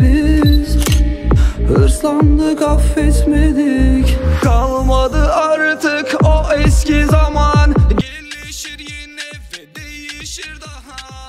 biz Hırslandık affetmedik. Kalmadı artık o eski zaman. Gelişir yine ve değişir daha.